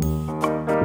Música